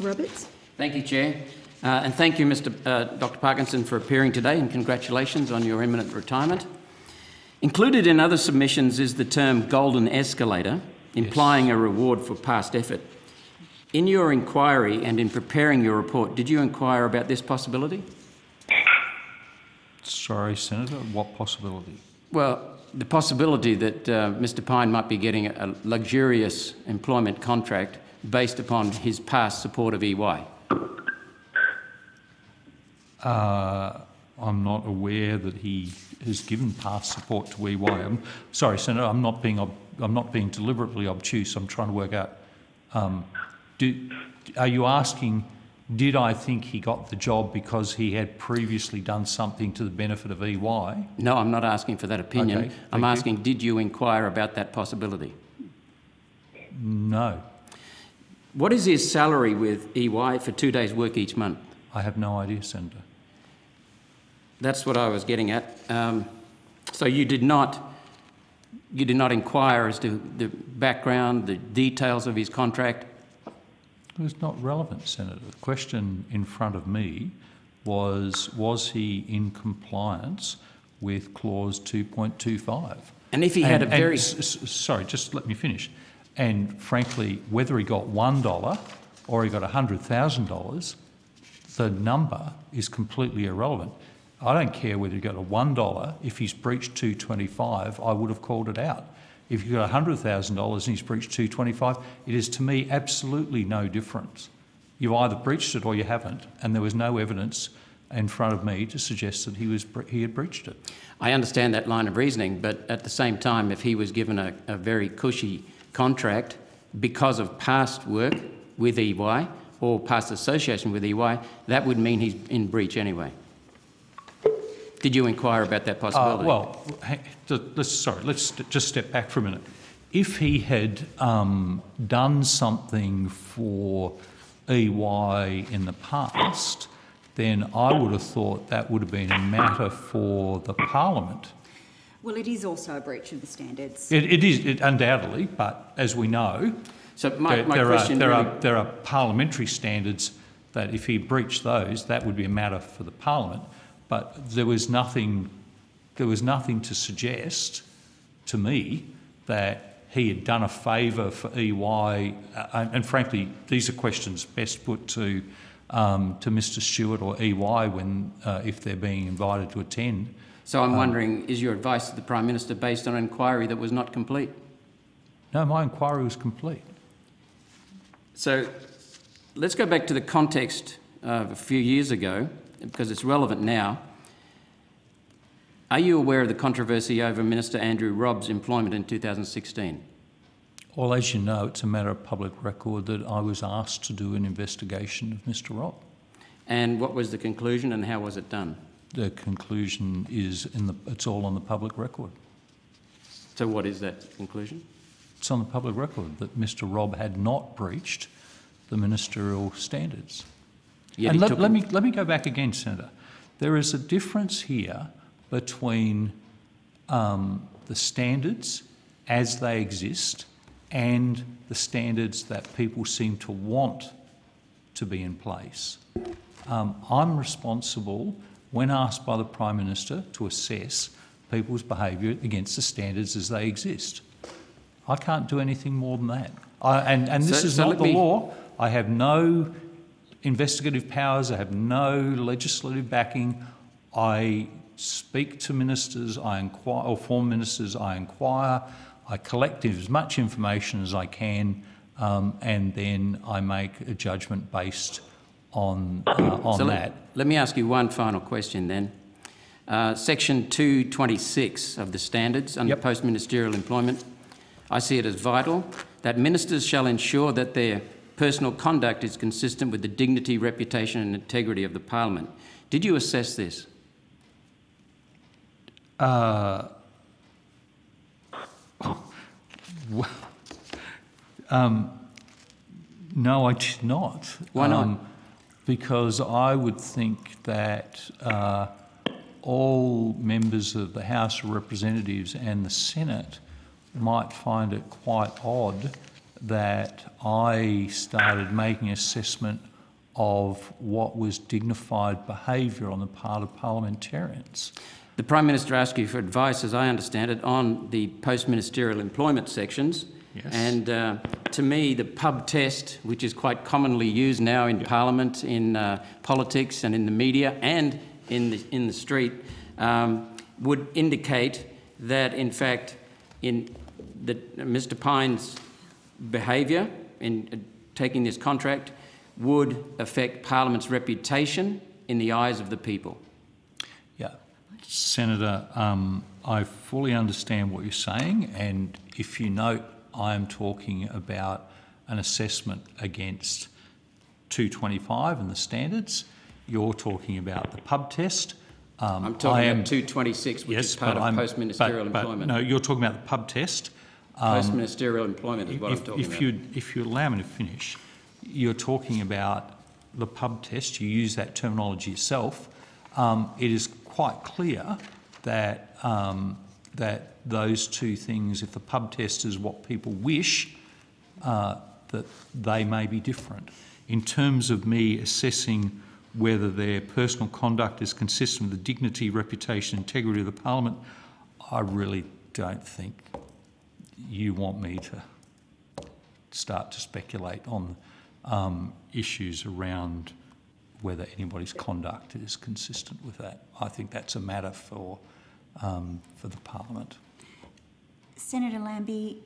Roberts. Thank you, Chair. Uh, and thank you, Mr. Uh, Dr. Parkinson, for appearing today, and congratulations on your imminent retirement. Included in other submissions is the term golden escalator, implying a reward for past effort. In your inquiry and in preparing your report, did you inquire about this possibility? Sorry, Senator, what possibility? Well, the possibility that uh, Mr. Pyne might be getting a luxurious employment contract based upon his past support of EY. Uh, I'm not aware that he has given past support to EY. I'm sorry, Senator, I'm not being I'm not being deliberately obtuse. I'm trying to work out. Um, do, are you asking? Did I think he got the job because he had previously done something to the benefit of EY? No, I'm not asking for that opinion. Okay, I'm asking, did you inquire about that possibility? No, What is his salary with EY for two days' work each month? I have no idea, Senator. That's what I was getting at. Um, so you did not, you did not inquire as to the background, the details of his contract. It's not relevant, Senator. The question in front of me was, was he in compliance with clause 2.25? And if he had a And- and very, Sorry, just let me finish. And frankly, whether he got $1 or he got $100,000, the number is completely irrelevant. I don't care whether he got a $1. If he's breached 225, I would have called it out. If you got $100,000 and he's breached 225, it is to me absolutely no difference. You've either breached it or you haven't, and there was no evidence in front of me to suggest that he was he had breached it. I understand that line of reasoning, but at the same time, if he was given a, a very cushy contract because of past work with EY or past association with EY, that would mean he's in breach anyway. Did you inquire about that Uh, possibility? well, let's, sorry, let's st- just step back for a minute. If he had um, done something for EY in the past, then I would have thought that would have been a matter for the Parliament. Well, it is also a breach of the standards. It, it is it undoubtedly, but as we know, so my, there, my there question are, there, really, are, there are parliamentary standards that if he breached those, that would be a matter for the Parliament. But there was nothing, there was nothing to suggest to me that he had done a favour for EY. Uh, and, and frankly, these are questions best put to um, to Mr. Stewart or EY when uh, if they're being invited to attend. So I'm um, wondering, is your advice to the Prime Minister based on an inquiry that was not complete? No, my inquiry was complete. So let's go back to the context of a few years ago, because it's relevant now. Are you aware of the controversy over Minister Andrew Robb's employment in 2016? Well, as you know, it's a matter of public record that I was asked to do an investigation of Mr. Robb. And what was the conclusion and how was it done? The conclusion is in the, it's all on the public record. So what is that conclusion? It's on the public record that Mr. Robb had not breached the ministerial standards. Yet and let, let me, let me go back again, Senator. There is a difference here between um, the standards as they exist and the standards that people seem to want to be in place. Um, I'm responsible, when asked by the Prime Minister, to assess people's behaviour against the standards as they exist. I can't do anything more than that. I, and, and this So- is so not the me- law. I have no investigative powers. I have no legislative backing. I speak to ministers, I inquire, or former ministers, I inquire, I collect as much information as I can, um, and then I make a judgment based on, uh, on So that. let, let me ask you one final question then. Uh, section 226 of the standards under Yep. post-ministerial employment, I see it as vital that ministers shall ensure that their personal conduct is consistent with the dignity, reputation and integrity of the parliament. Did you assess this? Uh, um, no, I did not. Why not? Um, because I would think that uh, all members of the House of Representatives and the Senate might find it quite odd that I started making assessment of what was dignified behaviour on the part of parliamentarians. The Prime Minister asked you for advice, as I understand it, on the post-ministerial employment sections. Yes. And uh, to me, the pub test, which is quite commonly used now in Parliament, in uh, politics and in the media and in the, in the street, um, would indicate that, in fact, in that Mr Pyne's behaviour in uh, taking this contract would affect Parliament's reputation in the eyes of the people. Yeah. Senator, um, I fully understand what you're saying, and if you note, I am talking about an assessment against 225 and the standards. You're talking about the pub test. Um, I'm talking am- about 226, which yes, is part of I'm- post-ministerial employment. No, you're talking about the pub test. Post-ministerial employment is what I'm talking if about. you if you allow me to finish, you're talking about the pub test. You use that terminology yourself. Um, it is quite clear that um, that those two things, if the pub test is what people wish, uh, that they may be different. In terms of me assessing whether their personal conduct is consistent with the dignity, reputation, integrity of the parliament, I really don't think you want me to start to speculate on um, issues around whether anybody's conduct is consistent with that. I think that's a matter for um, for the parliament. Senator Lambie,